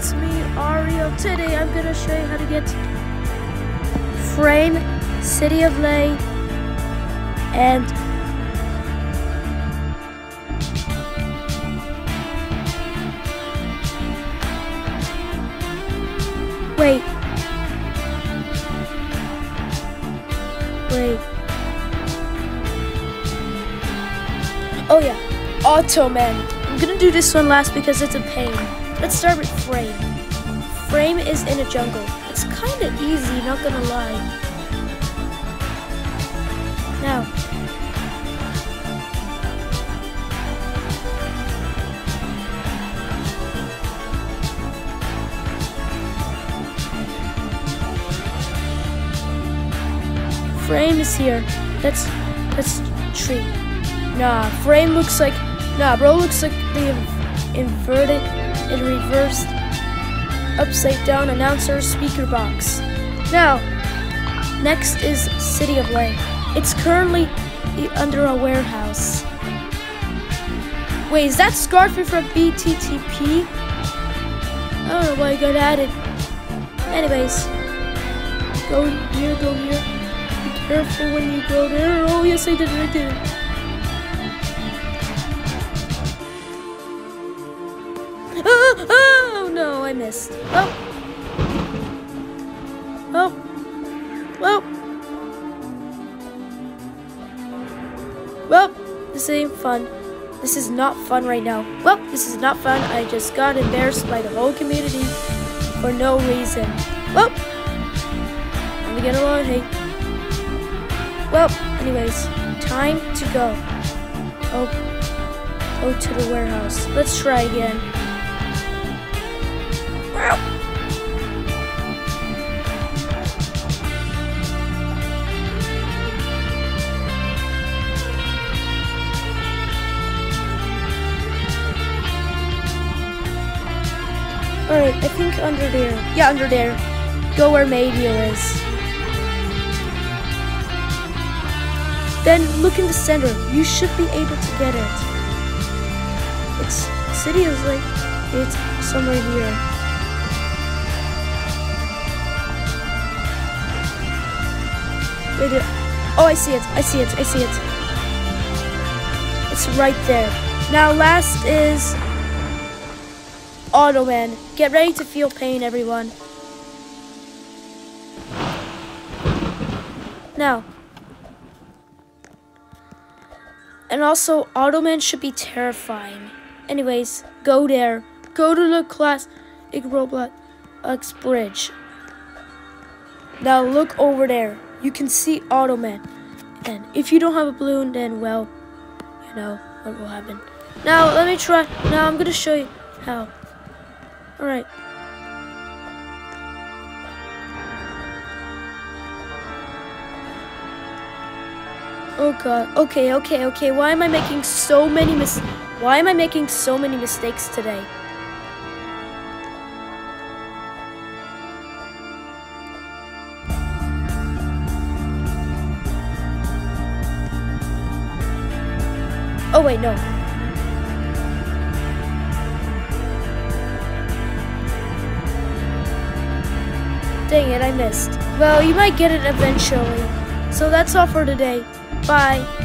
it's me, Ario. Today I'm gonna show you how to get Frame, City of Lay, and Wait. Wait. Oh yeah, Ottoman. I'm gonna do this one last because it's a pain. Let's start with Frame. Frame is in a jungle. It's kinda easy, not gonna lie. Now, Frame is here. That's that's tree. Nah, frame looks like nah, bro looks like the inverted and reversed upside down announcer speaker box. Now, next is City of Lay. It's currently under a warehouse. Wait, is that Scarfy from BTTP? I don't know why I got added. Anyways, go here, go here. Be careful when you go there. Oh yes, I did I I missed. Oh. Oh. Well. Well, this ain't fun. This is not fun right now. Well, this is not fun. I just got embarrassed by the whole community for no reason. Well, let me get along, hey. Well, anyways, time to go. Oh, go to the warehouse. Let's try again. Alright, I think under there. Yeah, under there. Go where Maydio is. Then look in the center. You should be able to get it. It's city is like it's somewhere here. Oh, I see it. I see it. I see it. It's right there. Now, last is Ottoman. Get ready to feel pain, everyone. Now. And also, Ottoman should be terrifying. Anyways, go there. Go to the class Roblox bridge. Now look over there. You can see Ottoman. And if you don't have a balloon, then well, you know what will happen. Now let me try. Now I'm gonna show you how. Alright. Oh god. Okay, okay, okay. Why am I making so many mis Why am I making so many mistakes today? Oh wait, no. Dang it, I missed. Well, you might get it eventually. So that's all for today. Bye.